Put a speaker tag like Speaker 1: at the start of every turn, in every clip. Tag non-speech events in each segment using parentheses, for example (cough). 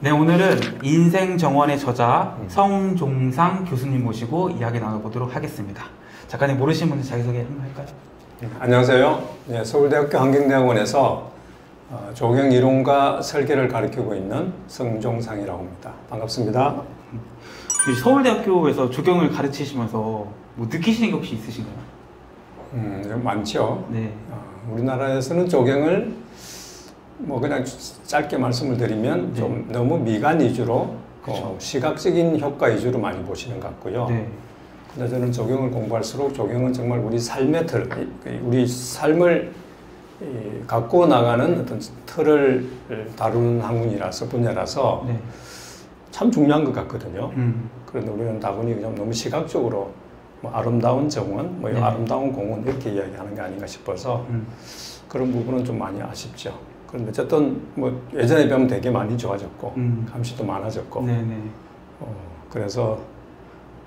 Speaker 1: 네, 오늘은 인생 정원의 저자 성종상 교수님 모시고 이야기 나눠보도록 하겠습니다. 작가님 모르시는 분들 자기소개 한번 할까요?
Speaker 2: 안녕하세요. 네, 서울대학교 환경대학원에서 어, 조경 이론과 설계를 가르치고 있는 성종상이라고 합니다. 반갑습니다.
Speaker 1: 이 서울대학교에서 조경을 가르치시면서 뭐 느끼시는 게 혹시 있으신가요?
Speaker 2: 음, 좀 많죠.
Speaker 1: 네.
Speaker 2: 어, 우리나라에서는 조경을 뭐 그냥 짧게 말씀을 드리면
Speaker 1: 네.
Speaker 2: 좀 너무 미관 위주로. 어, 시각적인 효과 위주로 많이 보시는 것 같고요.
Speaker 1: 네.
Speaker 2: 근데 저는 조경을 공부할수록 조경은 정말 우리 삶의 틀, 이- 우리 삶을 이, 갖고 나가는 어떤 틀을 다루는 학문이라서 분야라서
Speaker 1: 네.
Speaker 2: 참 중요한 것 같거든요.
Speaker 1: 음.
Speaker 2: 그런데 우리는 다분히 좀 너무 시각적으로 뭐 아름다운 정원, 뭐
Speaker 1: 네.
Speaker 2: 아름다운 공원 이렇게 이야기하는 게 아닌가 싶어서
Speaker 1: 음.
Speaker 2: 그런 부분은 좀 많이 아쉽죠. 그런데 어쨌든 뭐 예전에 비하면 되게 많이 좋아졌고
Speaker 1: 음.
Speaker 2: 감시도 많아졌고
Speaker 1: 네네.
Speaker 2: 어, 그래서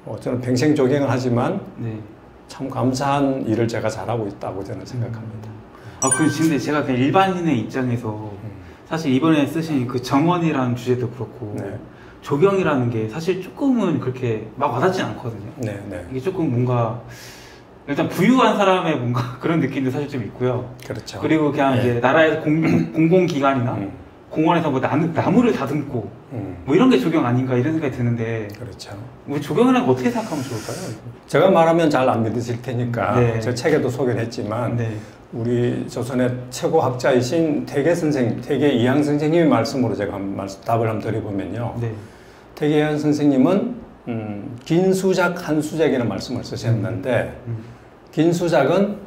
Speaker 2: 어, 저는 평생 조경을 하지만
Speaker 1: 네.
Speaker 2: 참 감사한 일을 제가 잘하고 있다고 저는 생각합니다.
Speaker 1: 아, 그 근데 제가 그냥 일반인의 입장에서 사실 이번에 쓰신 그 정원이라는 주제도 그렇고
Speaker 2: 네,
Speaker 1: 조경이라는 게 사실 조금은 그렇게 막 와닿지 않거든요.
Speaker 2: 네, 네,
Speaker 1: 이게 조금 뭔가 일단 부유한 사람의 뭔가 (laughs) 그런 느낌도 사실 좀 있고요.
Speaker 2: 그렇죠.
Speaker 1: 그리고 그냥
Speaker 2: 네.
Speaker 1: 이제 나라에서 공, 공공기관이나
Speaker 2: 음,
Speaker 1: 공원에서 뭐 나무, 나무를 다듬고
Speaker 2: 음,
Speaker 1: 뭐 이런 게 조경 아닌가 이런 생각이 드는데
Speaker 2: 그렇죠.
Speaker 1: 우리 조경이라는 거 어떻게 생각하면 좋을까요?
Speaker 2: 제가 말하면 잘 안 믿으실 테니까
Speaker 1: 네.
Speaker 2: 제 책에도 소개를 했지만
Speaker 1: 네.
Speaker 2: 우리 조선의 최고 학자이신 태계 선생, 태계 이항 선생님의 말씀으로 제가 한 말씀, 답을 한번 드려보면요.
Speaker 1: 네.
Speaker 2: 태계 이항 선생님은 음, 긴 수작, 한 수작이라는 말씀을 쓰셨는데
Speaker 1: 음.
Speaker 2: 긴 수작은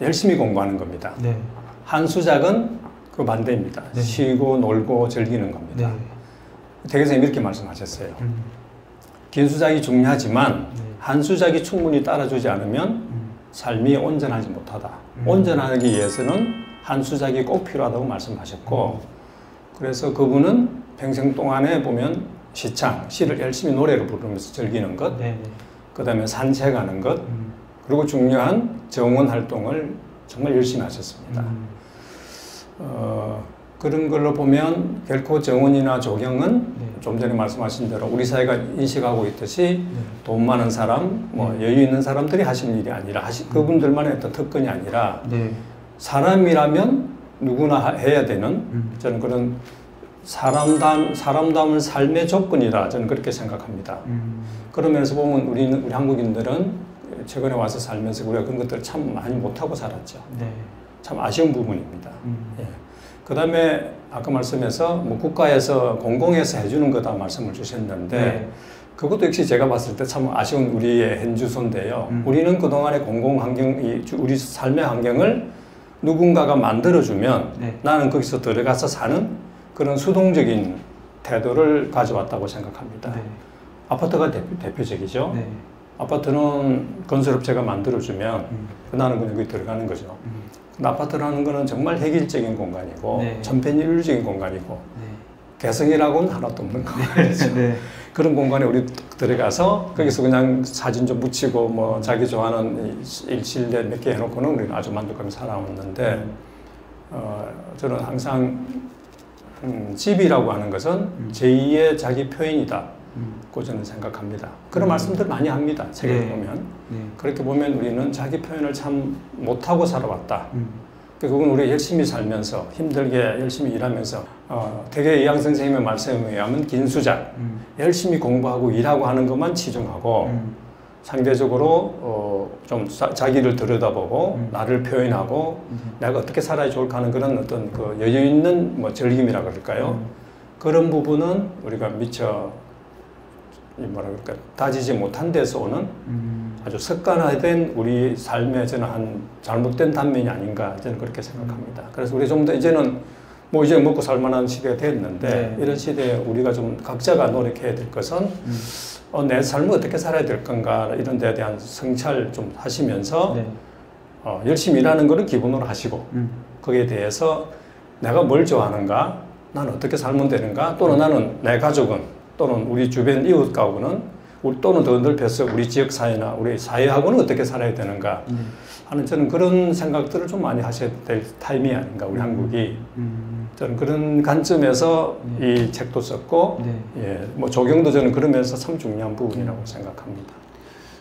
Speaker 2: 열심히 공부하는 겁니다.
Speaker 1: 네.
Speaker 2: 한 수작은 그 반대입니다.
Speaker 1: 네.
Speaker 2: 쉬고 놀고 즐기는 겁니다.
Speaker 1: 네.
Speaker 2: 선생님이 이렇게 말씀하셨어요.
Speaker 1: 음.
Speaker 2: 긴 수작이 중요하지만
Speaker 1: 네.
Speaker 2: 한 수작이 충분히 따라주지 않으면
Speaker 1: 음.
Speaker 2: 삶이 온전하지 못하다.
Speaker 1: 음.
Speaker 2: 온전하기 위해서는 한 수작이 꼭 필요하다고 말씀하셨고, 그래서 그분은 평생 동안에 보면 시창, 시를 열심히 노래를 부르면서 즐기는 것,
Speaker 1: 네. 네.
Speaker 2: 그 다음에 산책하는 것,
Speaker 1: 음.
Speaker 2: 그리고 중요한 정원 활동을 정말 열심히 하셨습니다.
Speaker 1: 음.
Speaker 2: 어, 그런 걸로 보면 결코 정원이나 조경은
Speaker 1: 네.
Speaker 2: 좀 전에 말씀하신 대로 우리 사회가 인식하고 있듯이
Speaker 1: 네.
Speaker 2: 돈 많은 사람, 뭐
Speaker 1: 네.
Speaker 2: 여유 있는 사람들이 하시는 일이 아니라 하시, 그분들만의 어떤 특권이 아니라
Speaker 1: 네.
Speaker 2: 사람이라면 누구나 하- 해야 되는
Speaker 1: 음.
Speaker 2: 저는 그런 사람다운 사람다운 삶의 조건이다 저는 그렇게 생각합니다.
Speaker 1: 음.
Speaker 2: 그런 면에서 보면 우리는 우리 한국인들은 최근에 와서 살면서 우리가 그런 것들을 참 많이 못하고 살았죠.
Speaker 1: 네.
Speaker 2: 참 아쉬운 부분입니다.
Speaker 1: 음.
Speaker 2: 예. 그 다음에 아까 말씀해서 뭐 국가에서 공공에서 해주는 거다 말씀을 주셨는데
Speaker 1: 네.
Speaker 2: 그것도 역시 제가 봤을 때 참 아쉬운 우리의 현주소인데요.
Speaker 1: 음.
Speaker 2: 우리는 그동안의 공공 환경, 이 주- 우리 삶의 환경을 누군가가 만들어주면
Speaker 1: 네.
Speaker 2: 나는 거기서 들어가서 사는 그런 수동적인 태도를 가져왔다고 생각합니다.
Speaker 1: 네.
Speaker 2: 아파트가 대표, 대표적이죠.
Speaker 1: 네.
Speaker 2: 아파트는 건설업체가 만들어주면
Speaker 1: 음.
Speaker 2: 나는 그냥 거기 들어가는 거죠.
Speaker 1: 음.
Speaker 2: 아파트라는 거는 정말 획일적인 공간이고
Speaker 1: 네.
Speaker 2: 천편일률적인 공간이고
Speaker 1: 네.
Speaker 2: 개성이라고는 하나도 없는 공간이죠.
Speaker 1: 네.
Speaker 2: 그런 공간에 우리 들어가서 거기서 그냥 사진 좀 붙이고 뭐 자기 좋아하는 이 일실내 몇 개 해놓고는 우리는 아주 만족하며 살아왔는데 어, 저는 항상 음, 집이라고 하는 것은
Speaker 1: 음.
Speaker 2: 제2의 자기 표현이다.
Speaker 1: 음.
Speaker 2: 고 저는 생각합니다. 그런
Speaker 1: 음.
Speaker 2: 말씀들 많이 합니다. 책에
Speaker 1: 네.
Speaker 2: 보면.
Speaker 1: 네.
Speaker 2: 그렇게 보면 우리는 자기 표현을 참 못하고 살아왔다.
Speaker 1: 음.
Speaker 2: 그건 우리 열심히 살면서 힘들게 열심히 일하면서 어, 대개 이양 선생님의 말씀에 의하면 긴 수작
Speaker 1: 음.
Speaker 2: 열심히 공부하고 일하고 하는 것만 치중하고
Speaker 1: 음.
Speaker 2: 상대적으로 어, 좀 자, 자기를 들여다보고
Speaker 1: 음.
Speaker 2: 나를 표현하고
Speaker 1: 음.
Speaker 2: 내가 어떻게 살아야 좋을까 하는 그런 어떤 그 여유 있는 뭐 즐김이라 그럴까요?
Speaker 1: 음.
Speaker 2: 그런 부분은 우리가 미처 이 뭐라 그럴까 다지지 못한 데서 오는
Speaker 1: 음.
Speaker 2: 아주 습관화된 우리 삶의 저는 한 잘못된 단면이 아닌가 저는 그렇게 생각합니다. 그래서 우리 좀 더 이제는 뭐 이제 먹고 살만한 시대가 됐는데
Speaker 1: 네.
Speaker 2: 이런 시대에 우리가 좀 각자가 노력해야 될 것은
Speaker 1: 음.
Speaker 2: 어, 내 삶을 어떻게 살아야 될 건가 이런 데에 대한 성찰 좀 하시면서
Speaker 1: 네.
Speaker 2: 어, 열심히 일하는 거는 기본으로 하시고
Speaker 1: 음.
Speaker 2: 거기에 대해서 내가 뭘 좋아하는가 나는 어떻게 살면 되는가 또는 나는 내 가족은 또는 우리 주변 이웃하고는 우리 또는 더 넓혀서 우리 지역 사회나 우리 사회하고는 어떻게 살아야 되는가
Speaker 1: 음.
Speaker 2: 하는 저는 그런 생각들을 좀 많이 하셔야 될 타임이 아닌가 우리
Speaker 1: 음.
Speaker 2: 한국이
Speaker 1: 음.
Speaker 2: 저는 그런 관점에서 이 책도 썼고
Speaker 1: 네.
Speaker 2: 예, 뭐 조경도 저는 그러면서 참 중요한 부분이라고 생각합니다.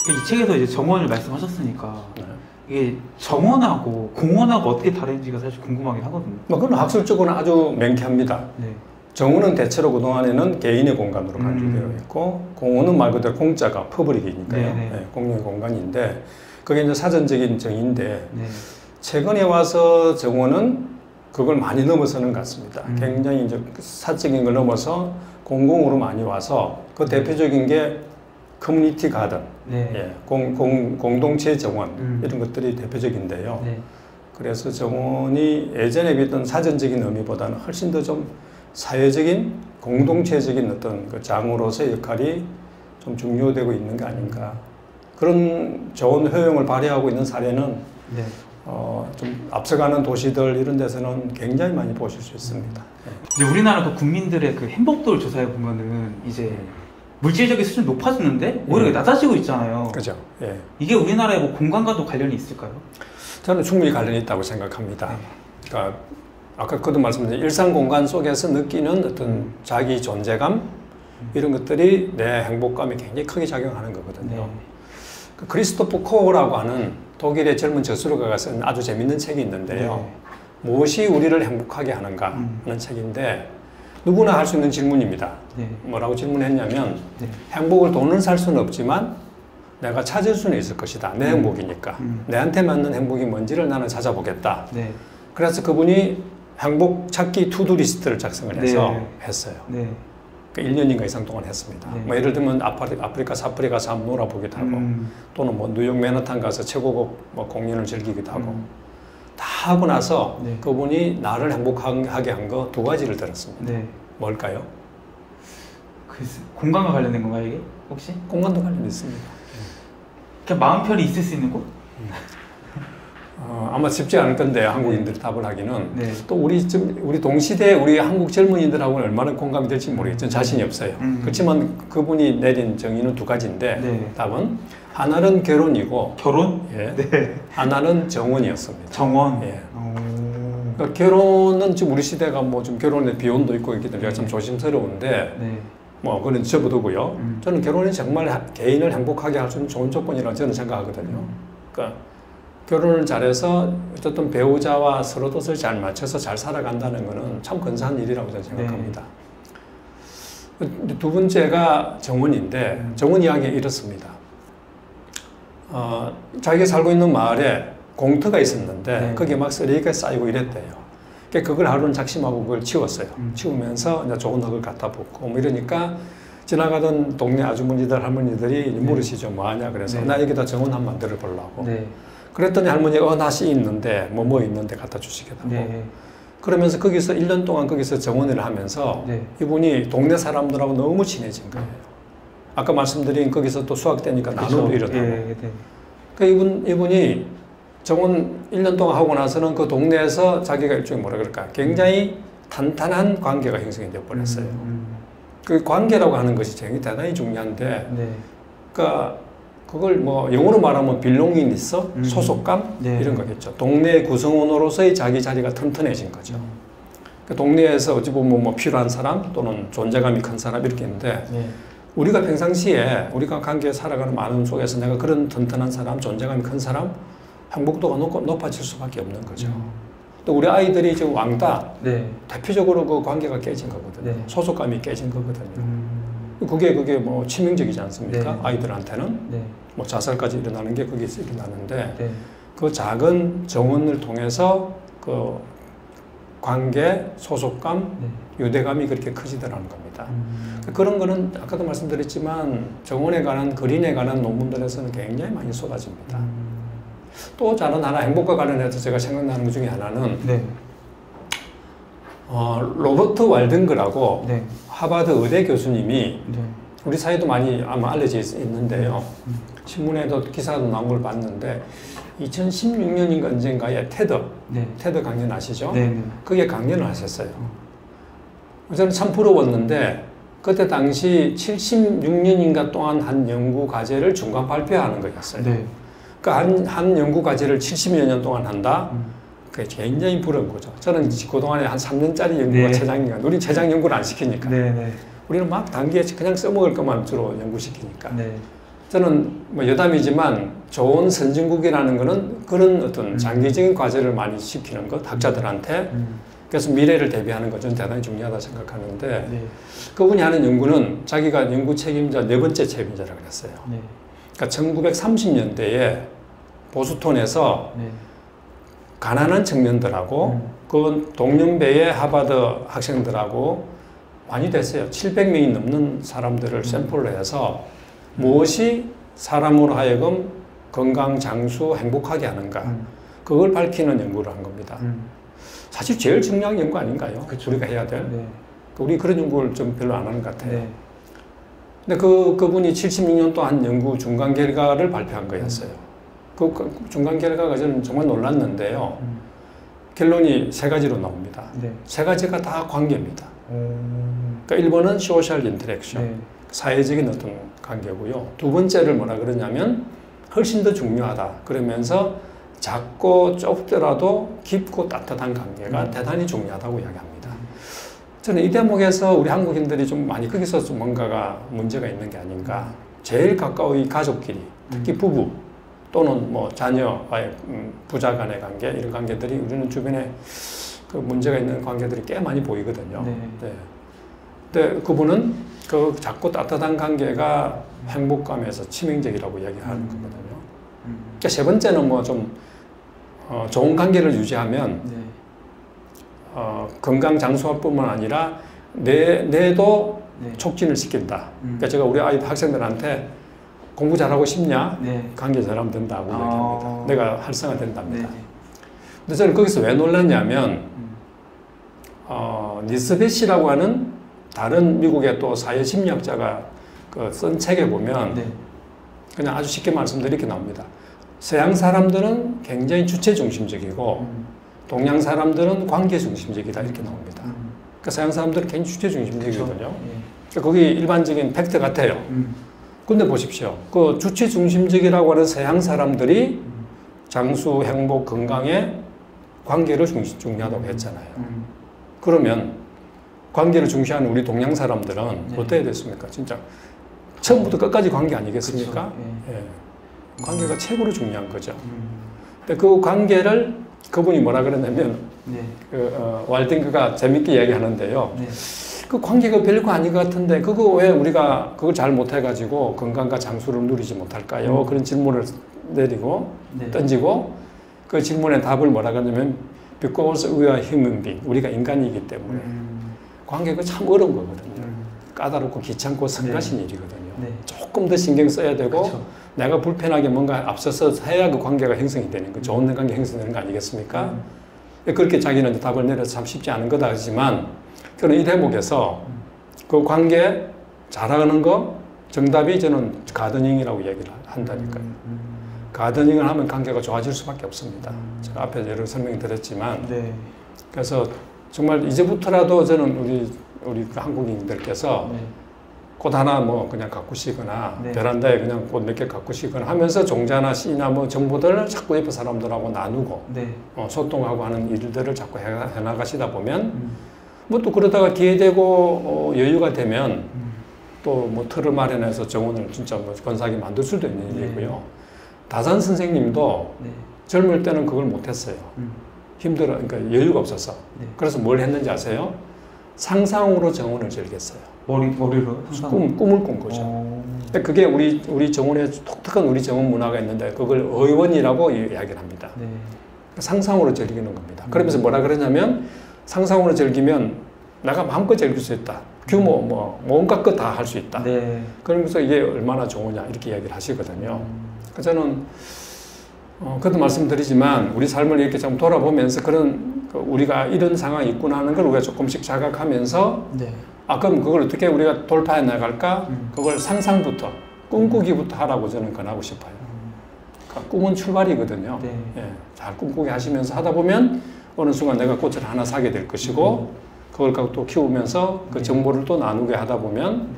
Speaker 1: 이 책에서 이제 정원을 말씀하셨으니까
Speaker 2: 네.
Speaker 1: 이게 정원하고 공원하고 어떻게 다른지가 사실 궁금하긴 하거든요.
Speaker 2: 뭐 그건 학술적으로는 아주 명쾌합니다.
Speaker 1: 네.
Speaker 2: 정원은 대체로 그동안에는 개인의 공간으로 간주되어
Speaker 1: 음.
Speaker 2: 있고 공원은 말 그대로 공짜가 퍼블릭이니까요.
Speaker 1: 네네.
Speaker 2: 예, 공용의 공간인데 그게 이제 사전적인 정의인데
Speaker 1: 네.
Speaker 2: 최근에 와서 정원은 그걸 많이 넘어서는 것 같습니다.
Speaker 1: 음.
Speaker 2: 굉장히 이제 사적인 걸 넘어서 공공으로 많이 와서 그 대표적인 게 커뮤니티 가든,
Speaker 1: 네.
Speaker 2: 예, 공, 공, 공동체 정원
Speaker 1: 음.
Speaker 2: 이런 것들이 대표적인데요.
Speaker 1: 네.
Speaker 2: 그래서 정원이 예전에 비했던 사전적인 의미보다는 훨씬 더 좀 사회적인 공동체적인 어떤 그 장으로서의 역할이 좀 중요되고 있는 게 아닌가. 그런 좋은 효용을 발휘하고 있는 사례는
Speaker 1: 네.
Speaker 2: 어, 좀 앞서가는 도시들 이런 데서는 굉장히 많이 보실 수 있습니다. 예.
Speaker 1: 이제 우리나라 그 국민들의 그 행복도를 조사해 보면은 이제 물질적인 수준이 높아지는데 오히려
Speaker 2: 음.
Speaker 1: 낮아지고 있잖아요.
Speaker 2: 그죠? 예.
Speaker 1: 이게 우리나라의 뭐 공간과도 관련이 있을까요?
Speaker 2: 저는 충분히 관련이 있다고 생각합니다.
Speaker 1: 네.
Speaker 2: 그러니까 아까 그도 말씀드린 일상 공간 속에서 느끼는 어떤 자기 존재감 이런 것들이 내 행복감에 굉장히 크게 작용하는 거거든요.
Speaker 1: 네.
Speaker 2: 그 크리스토프 코어라고 하는 독일의 젊은 저술가가 쓴 아주 재밌는 책이 있는데요. 무엇이 우리를 행복하게 하는가
Speaker 1: 음.
Speaker 2: 하는 책인데 누구나 할 수 있는 질문입니다.
Speaker 1: 네.
Speaker 2: 뭐라고 질문했냐면
Speaker 1: 네.
Speaker 2: 행복을 돈은 살 수는 없지만 내가 찾을 수는 있을 것이다. 내
Speaker 1: 음.
Speaker 2: 행복이니까.
Speaker 1: 음.
Speaker 2: 내한테 맞는 행복이 뭔지를 나는 찾아보겠다.
Speaker 1: 네.
Speaker 2: 그래서 그분이 행복 찾기 to-do list를 작성을 해서
Speaker 1: 네.
Speaker 2: 했어요.
Speaker 1: 네.
Speaker 2: 그 1년인가 이상 동안 했습니다.
Speaker 1: 네.
Speaker 2: 뭐 예를 들면 아프리, 아프리카 사파리 가서 한번 놀아보기도 하고
Speaker 1: 음.
Speaker 2: 또는 뭐 뉴욕 맨하탄 가서 최고급 뭐 공연을 즐기기도 하고
Speaker 1: 음.
Speaker 2: 다 하고 나서
Speaker 1: 네.
Speaker 2: 그분이 나를 행복하게 한 거 두 가지를 들었습니다.
Speaker 1: 네.
Speaker 2: 뭘까요?
Speaker 1: 글쎄, 공간과 관련된 건가요, 이게? 혹시?
Speaker 2: 공간도 관련이 있습니다.
Speaker 1: 그냥 마음 편히 있을 수 있는 곳?
Speaker 2: 어, 아마 쉽지 않을 건데 한국인들이 답을 하기는
Speaker 1: 네.
Speaker 2: 또 우리 좀 우리 동시대 우리 한국 젊은이들하고는 얼마나 공감이 될지 모르겠죠. 자신이 없어요.
Speaker 1: 음.
Speaker 2: 그렇지만 그분이 내린 정의는 두 가지인데
Speaker 1: 네.
Speaker 2: 답은 하나는 결혼이고
Speaker 1: 결혼?
Speaker 2: 예.
Speaker 1: 네.
Speaker 2: 하나는 정원이었습니다.
Speaker 1: 정원?
Speaker 2: 예.
Speaker 1: 오.
Speaker 2: 그러니까 결혼은 지금 우리 시대가 뭐 좀 결혼에 비혼도 있고 있기 때문에 참
Speaker 1: 네.
Speaker 2: 조심스러운데
Speaker 1: 네.
Speaker 2: 뭐 그건 접어두고요.
Speaker 1: 음.
Speaker 2: 저는 결혼이 정말 하- 개인을 행복하게 할 수 있는 좋은 조건이라고 저는 생각하거든요. 그러니까 결혼을 잘해서 어쨌든 배우자와 서로 뜻을 잘 맞춰서 잘 살아간다는 것은 참 근사한 일이라고 저는 생각합니다. 두 번째가 정원인데
Speaker 1: 음.
Speaker 2: 정원 이야기 이렇습니다. 어, 자기가 살고 있는 마을에 공터가 있었는데
Speaker 1: 네.
Speaker 2: 거기에 막 쓰레기가 쌓이고 이랬대요. 그러니까 그걸 하루는 작심하고 그걸 치웠어요.
Speaker 1: 음.
Speaker 2: 치우면서 이제 좋은 흙을 갖다 붓고 뭐 이러니까 지나가던 동네 아주머니들 할머니들이
Speaker 1: 네.
Speaker 2: 물으시죠. 뭐 하냐 그래서
Speaker 1: 네.
Speaker 2: 나 여기다 정원 한번 만들어 보려고.
Speaker 1: 네.
Speaker 2: 그랬더니 할머니가 어, 나씨 있는데 뭐뭐 있는데 갖다 주시겠다고.
Speaker 1: 네.
Speaker 2: 그러면서 거기서 1년 동안 거기서 정원을 하면서
Speaker 1: 네.
Speaker 2: 이분이 동네 사람들하고 너무 친해진 거예요. 아까 말씀드린 거기서 또 수학 때니까 나눔도. 일어나고.
Speaker 1: 예, 네.
Speaker 2: 그 이분, 이분이 정원 1년 동안 하고 나서는 그 동네에서 자기가 일종의 뭐라 그럴까. 굉장히 탄탄한 관계가 형성이 되어 버렸어요.
Speaker 1: 음,
Speaker 2: 그 관계라고 하는 것이 굉장히 대단히 중요한데,
Speaker 1: 음. 네.
Speaker 2: 그러니까 그걸 뭐 영어로 말하면 빌롱인 있어?
Speaker 1: 음.
Speaker 2: 소속감?
Speaker 1: 네.
Speaker 2: 이런 거겠죠. 동네 구성원으로서의 자기 자리가 튼튼해진 거죠. 그 동네에서 어찌 보면 뭐 필요한 사람 또는 존재감이 큰 사람 이렇게 있는데
Speaker 1: 네.
Speaker 2: 우리가 평상시에 우리가 관계에 살아가는 마음 속에서 내가 그런 튼튼한 사람, 존재감이 큰 사람, 행복도가 높, 높아질 수밖에 없는 거죠.
Speaker 1: 음.
Speaker 2: 또 우리 아이들이 지금 왕따
Speaker 1: 네.
Speaker 2: 대표적으로 그 관계가 깨진 거거든요.
Speaker 1: 네.
Speaker 2: 소속감이 깨진 거거든요.
Speaker 1: 음,
Speaker 2: 그게 그게 뭐 치명적이지 않습니까?
Speaker 1: 네.
Speaker 2: 아이들한테는
Speaker 1: 네.
Speaker 2: 뭐 자살까지 일어나는 게 거기서 일어나는데
Speaker 1: 네.
Speaker 2: 그 작은 정원을 통해서 그 관계, 소속감,
Speaker 1: 네.
Speaker 2: 유대감이 그렇게 커지더라는 겁니다.
Speaker 1: 음,
Speaker 2: 그런 거는 아까도 말씀드렸지만 정원에 관한 그린에 관한 논문들에서는 굉장히 많이 쏟아집니다.
Speaker 1: 음,
Speaker 2: 또 다른 하나 행복과 관련해서 제가 생각나는 것 중에 하나는
Speaker 1: 네.
Speaker 2: 어, 로버트 왈든그라고
Speaker 1: 네.
Speaker 2: 하버드 의대 교수님이
Speaker 1: 네.
Speaker 2: 우리 사회도 많이 아마 알려져 있- 있는데요.
Speaker 1: 음.
Speaker 2: 신문에도 기사도 나온 걸 봤는데 2016년인가 언젠가에 테드
Speaker 1: 네.
Speaker 2: 테드 강연 아시죠?
Speaker 1: 네. 네.
Speaker 2: 거기에 강연을 하셨어요. 저는 참 부러웠는데 그때 당시 76년인가 동안 한 연구 과제를 중간 발표하는 거였어요.
Speaker 1: 네.
Speaker 2: 그러니까 한, 한 연구 과제를 70여 년 동안 한다?
Speaker 1: 음.
Speaker 2: 그게 굉장히 부러운 거죠. 저는 그동안에 한 3년짜리 연구가
Speaker 1: 네.
Speaker 2: 최장인가. 우리 최장 연구를 안 시키니까.
Speaker 1: 네, 네.
Speaker 2: 우리는 막 단기에 그냥 써먹을 것만 주로 연구시키니까.
Speaker 1: 네.
Speaker 2: 저는 뭐 여담이지만 좋은 선진국이라는 거는 그런 어떤
Speaker 1: 음.
Speaker 2: 장기적인 과제를 많이 시키는 것, 학자들한테.
Speaker 1: 음.
Speaker 2: 그래서 미래를 대비하는 것 저는 대단히 중요하다 생각하는데
Speaker 1: 네.
Speaker 2: 그분이 하는 연구는 자기가 연구 책임자 네 번째 책임자라고 그랬어요.
Speaker 1: 네.
Speaker 2: 그러니까 1930년대에 보스톤에서
Speaker 1: 네.
Speaker 2: 가난한 청년들하고
Speaker 1: 음.
Speaker 2: 그 동년배의 하버드 학생들하고 많이 됐어요. 700명이 넘는 사람들을 샘플을 해서 무엇이 사람으로 하여금 건강, 장수, 행복하게 하는가
Speaker 1: 음.
Speaker 2: 그걸 밝히는 연구를 한 겁니다.
Speaker 1: 음.
Speaker 2: 사실 제일 중요한 연구 아닌가요?
Speaker 1: 그쵸.
Speaker 2: 우리가 해야 될.
Speaker 1: 네.
Speaker 2: 우리 그런 연구를 좀 별로 안 하는 것 같아요.
Speaker 1: 네.
Speaker 2: 근데 그, 그분이 76년 동안 연구 중간 결과를 발표한 거였어요. 그, 그 중간 결과가 저는 정말 놀랐는데요.
Speaker 1: 음.
Speaker 2: 결론이 세 가지로 나옵니다.
Speaker 1: 네.
Speaker 2: 세 가지가 다 관계입니다.
Speaker 1: 오.
Speaker 2: 그러니까 1번은 social interaction,
Speaker 1: 네.
Speaker 2: 사회적인 어떤 관계고요. 두 번째를 뭐라 그러냐면 훨씬 더 중요하다. 그러면서 작고 좁더라도 깊고 따뜻한 관계가
Speaker 1: 음.
Speaker 2: 대단히 중요하다고 이야기합니다. 저는 이 대목에서 우리 한국인들이 좀 많이 거기서 좀 뭔가가 문제가 있는 게 아닌가. 제일 가까이 가족끼리, 특히
Speaker 1: 음.
Speaker 2: 부부 또는 뭐 자녀와의 음, 부자 간의 관계 이런 관계들이 우리는 주변에 그 문제가 있는 관계들이 꽤 많이 보이거든요.
Speaker 1: 네.
Speaker 2: 네. 근데 그분은 그 작고 따뜻한 관계가 행복감에서 치명적이라고 이야기하는
Speaker 1: 음.
Speaker 2: 거거든요.
Speaker 1: 음.
Speaker 2: 그러니까 세 번째는 뭐좀 어, 좋은 관계를 유지하면
Speaker 1: 네.
Speaker 2: 어, 건강 장수화뿐만 아니라 내 뇌도
Speaker 1: 네.
Speaker 2: 촉진을 시킨다.
Speaker 1: 음.
Speaker 2: 그러니까 제가 우리 아이 학생들한테 공부 잘하고 싶냐?
Speaker 1: 네.
Speaker 2: 관계 잘하면 된다고
Speaker 1: 아.
Speaker 2: 얘기합니다. 내가 활성화
Speaker 1: 네.
Speaker 2: 된답니다. 근데 저는 거기서 왜 놀랐냐면
Speaker 1: 음.
Speaker 2: 어, 니스벳이라고 하는 다른 미국의 또 사회 심리학자가 그 쓴 책에 보면
Speaker 1: 네.
Speaker 2: 그냥 아주 쉽게 말씀드리 이렇게 나옵니다. 서양 사람들은 굉장히 주체 중심적이고
Speaker 1: 음.
Speaker 2: 동양 사람들은 관계 중심적이다 이렇게 나옵니다.
Speaker 1: 음.
Speaker 2: 그러니까 서양 사람들은 굉장히 주체 중심적이거든요.
Speaker 1: 예.
Speaker 2: 그러니까 그게 일반적인 팩트 같아요.
Speaker 1: 음.
Speaker 2: 근데 보십시오. 그 주체 중심적이라고 하는 서양 사람들이
Speaker 1: 음.
Speaker 2: 장수, 행복, 건강에 관계를 중시, 중요하다고 했잖아요.
Speaker 1: 음.
Speaker 2: 그러면 관계를 중시하는 우리 동양 사람들은
Speaker 1: 네.
Speaker 2: 어때야 됐습니까? 진짜 처음부터 끝까지 관계 아니겠습니까?
Speaker 1: 그쵸. 예.
Speaker 2: 예. 관계가 최고로 중요한 거죠.
Speaker 1: 음.
Speaker 2: 근데 그 관계를 그분이 뭐라 그랬냐면
Speaker 1: 네.
Speaker 2: 그 어, 왈딩크가 재밌게 이야기하는데요.
Speaker 1: 네.
Speaker 2: 그 관계가 별거 아닌 것 같은데 그거 왜 우리가 그걸 잘 못해가지고 건강과 장수를 누리지 못할까요?
Speaker 1: 음.
Speaker 2: 그런 질문을 내리고
Speaker 1: 네.
Speaker 2: 던지고 그 질문에 답을 뭐라 그러냐면 because we are human being 우리가 인간이기 때문에
Speaker 1: 음.
Speaker 2: 관계가 참 어려운 거거든요.
Speaker 1: 음.
Speaker 2: 까다롭고 귀찮고 성가신 일이거든요.
Speaker 1: 네.
Speaker 2: 조금 더 신경 써야 되고
Speaker 1: 그쵸.
Speaker 2: 내가 불편하게 뭔가 앞서서 해야 그 관계가 형성이 되는 거 좋은 관계 형성되는 거 아니겠습니까?
Speaker 1: 음.
Speaker 2: 그렇게 자기는 답을 내려서 참 쉽지 않은 거다 하지만 저는 이 대목에서 그 관계 잘하는 거 정답이 저는 가드닝이라고 얘기를 한다니까요.
Speaker 1: 음.
Speaker 2: 가드닝을 하면 관계가 좋아질 수밖에 없습니다.
Speaker 1: 음.
Speaker 2: 제가 앞에 여러 설명 드렸지만
Speaker 1: 네.
Speaker 2: 그래서 정말 이제부터라도 저는 우리 우리 그 한국인들께서
Speaker 1: 네.
Speaker 2: 꽃 하나 뭐 그냥 가꾸시거나
Speaker 1: 네.
Speaker 2: 베란다에 그냥 꽃 몇 개 가꾸시거나 하면서 종자나 씨나 뭐 정보들을 자꾸 옆에 사람들하고 나누고
Speaker 1: 네.
Speaker 2: 어, 소통하고 하는 일들을 자꾸 해, 해나가시다 보면
Speaker 1: 음.
Speaker 2: 뭐 또 그러다가 기회 되고 어, 여유가 되면
Speaker 1: 음.
Speaker 2: 또뭐 틀을 마련해서 정원을 진짜 뭐 건사하게 만들 수도 있는
Speaker 1: 네.
Speaker 2: 일이고요. 다산 선생님도
Speaker 1: 네.
Speaker 2: 젊을 때는 그걸 못했어요.
Speaker 1: 음.
Speaker 2: 힘들어, 그러니까 여유가 없어서.
Speaker 1: 네.
Speaker 2: 그래서 뭘 했는지 아세요? 상상으로 정원을 즐겼어요.
Speaker 1: 머리 머리로
Speaker 2: 꿈, 꿈을 꾼 거죠.
Speaker 1: 어.
Speaker 2: 근데 그게 우리 우리 정원에 독특한 우리 정원 문화가 있는데 그걸 의원이라고 이야기를 합니다.
Speaker 1: 네.
Speaker 2: 상상으로 즐기는 겁니다.
Speaker 1: 음.
Speaker 2: 그러면서 뭐라 그러냐면 상상으로 즐기면 내가 마음껏 즐길 수 있다. 규모 뭐 온갖 것다할 수 있다.
Speaker 1: 네.
Speaker 2: 그러면서 이게 얼마나 좋으냐 이렇게 이야기를 하시거든요.
Speaker 1: 음.
Speaker 2: 그래서 저는 어, 그것도 말씀드리지만 우리 삶을 이렇게 좀 돌아보면서 그런 그 우리가 이런 상황이 있구나 하는 걸 우리가 조금씩 자각하면서
Speaker 1: 네.
Speaker 2: 아 그럼 그걸 어떻게 우리가 돌파해 나갈까?
Speaker 1: 음.
Speaker 2: 그걸 상상부터 꿈꾸기부터 하라고 저는 권하고 싶어요.
Speaker 1: 음.
Speaker 2: 그러니까 꿈은 출발이거든요.
Speaker 1: 네.
Speaker 2: 예, 잘 꿈꾸게 하시면서 하다 보면 어느 순간 내가 꽃을 하나 사게 될 것이고 그걸 갖고 또 키우면서 그
Speaker 1: 네.
Speaker 2: 정보를 또 나누게 하다 보면
Speaker 1: 네.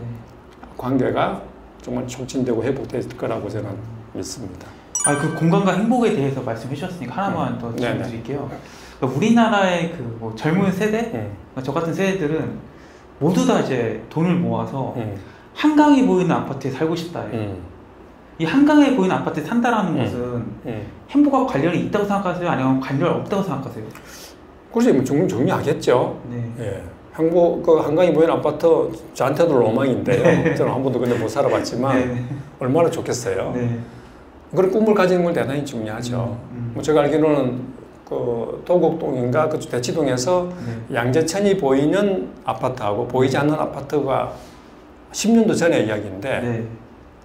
Speaker 2: 관계가 정말 촉진되고 회복될 거라고 저는 믿습니다.
Speaker 1: 아, 그 공간과 행복에 대해서 말씀해 주셨으니까 하나만 더 질문
Speaker 2: 네네.
Speaker 1: 드릴게요. 그러니까 우리나라의 그 뭐 젊은 세대,
Speaker 2: 음,
Speaker 1: 저 같은 세대들은 모두 다 이제 돈을 모아서
Speaker 2: 음,
Speaker 1: 한강이 보이는 아파트에 살고 싶다.
Speaker 2: 음,
Speaker 1: 이 한강에 보이는 아파트에 산다라는
Speaker 2: 음.
Speaker 1: 것은
Speaker 2: 음.
Speaker 1: 행복과 관련이 있다고 생각하세요? 아니면 관련 없다고 생각하세요?
Speaker 2: 글쎄 뭐 정, 정리하겠죠.
Speaker 1: 네.
Speaker 2: 예. 한국 그 한강이 보이는 아파트 저한테도 로망인데요. (laughs) 저는 한 번도 근데 못 살아봤지만
Speaker 1: 네.
Speaker 2: 얼마나 좋겠어요.
Speaker 1: 네.
Speaker 2: 그런 꿈을 가지는 걸 대단히 중요하죠.
Speaker 1: 음,
Speaker 2: 뭐 제가 알기로는 그 도곡동인가 그 대치동에서
Speaker 1: 음. 네.
Speaker 2: 양재천이 보이는 아파트하고 보이지 않는 아파트가 10년도 전의 이야기인데
Speaker 1: 네.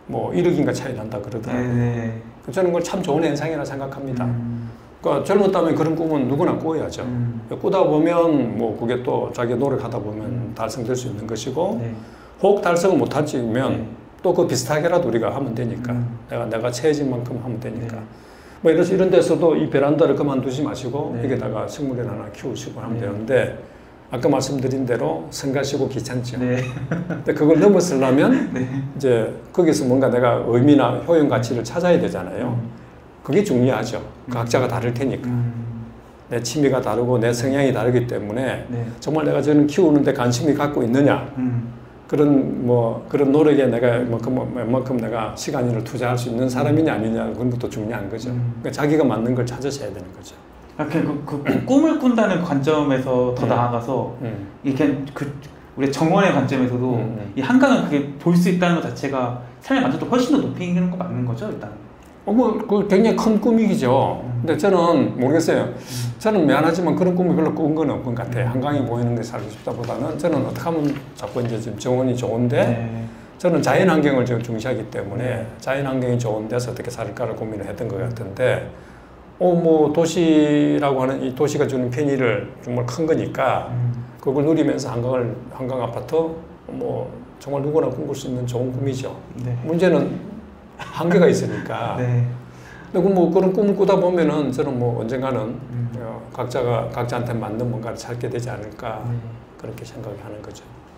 Speaker 2: 뭐 1억인가 차이 난다
Speaker 1: 네.
Speaker 2: 그러더라고요.
Speaker 1: 네.
Speaker 2: 저는 그걸 참 좋은 현상이라 생각합니다.
Speaker 1: 음,
Speaker 2: 그러니까 젊었다면 그런 꿈은 누구나 꾸어야죠.
Speaker 1: 음,
Speaker 2: 꾸다 보면 뭐 그게 또 자기 노력하다 보면
Speaker 1: 음.
Speaker 2: 달성될 수 있는 것이고
Speaker 1: 네.
Speaker 2: 혹 달성을 못하지면
Speaker 1: 네.
Speaker 2: 또그 비슷하게라도 우리가 하면 되니까
Speaker 1: 음.
Speaker 2: 내가 내가 채해진 만큼 하면 되니까
Speaker 1: 네.
Speaker 2: 뭐 이런 이런 데서도 이 베란다를 그만두지 마시고
Speaker 1: 네.
Speaker 2: 여기다가 식물을 하나 키우시고 하면
Speaker 1: 네.
Speaker 2: 되는데 아까 말씀드린 대로 성가시고 귀찮죠.
Speaker 1: 네.
Speaker 2: 근데 그걸 넘어서려면 (laughs)
Speaker 1: 네.
Speaker 2: 이제 거기서 뭔가 내가 의미나 효용 가치를 찾아야 되잖아요.
Speaker 1: 음.
Speaker 2: 그게 중요하죠. 각자가 다를 테니까
Speaker 1: 음,
Speaker 2: 내 취미가 다르고 내 성향이 다르기 때문에
Speaker 1: 네.
Speaker 2: 정말 내가 저는 키우는데 관심이 갖고 있느냐
Speaker 1: 음,
Speaker 2: 그런 뭐 그런 노력에 내가 웬만큼 웬만큼 내가 시간을 투자할 수 있는 사람이냐 아니냐 그런 것도 중요한 거죠.
Speaker 1: 음.
Speaker 2: 그러니까 자기가 맞는 걸 찾으셔야 되는 거죠.
Speaker 1: 아, 그, 그, 그 꿈을 꾼다는 관점에서 더
Speaker 2: 음.
Speaker 1: 나아가서
Speaker 2: 음.
Speaker 1: 이렇게 그 우리 정원의 관점에서도
Speaker 2: 음, 음.
Speaker 1: 이 한강을 그게 볼 수 있다는 것 자체가 삶의 만족도 훨씬 더 높이는 거 맞는 거죠 일단.
Speaker 2: 어, 뭐, 그 굉장히 큰 꿈이죠.
Speaker 1: 음.
Speaker 2: 근데 저는 모르겠어요. 저는 미안하지만 그런 꿈이 별로 꾼 건 없는 것 같아요.
Speaker 1: 음.
Speaker 2: 한강이 보이는 데 살고 싶다 보다는 저는 어떻게 하면 자꾸 이제 지금 정원이 좋은데
Speaker 1: 네.
Speaker 2: 저는 자연 환경을 좀 중시하기 때문에
Speaker 1: 네.
Speaker 2: 자연 환경이 좋은 데서 어떻게 살까를 고민을 했던 것 같은데, 어, 뭐, 도시라고 하는 이 도시가 주는 편의를 정말 큰 거니까
Speaker 1: 음,
Speaker 2: 그걸 누리면서 한강을, 한강 아파트, 뭐, 정말 누구나 꿈꿀 수 있는 좋은 꿈이죠.
Speaker 1: 네.
Speaker 2: 문제는 한계가 있으니까. (laughs)
Speaker 1: 네.
Speaker 2: 근데 그뭐 그런 꿈을 꾸다 보면은 저는 뭐 언젠가는
Speaker 1: 음.
Speaker 2: 어, 각자가 각자한테 맞는 뭔가를 찾게 되지 않을까
Speaker 1: 네.
Speaker 2: 그렇게 생각하는 거죠.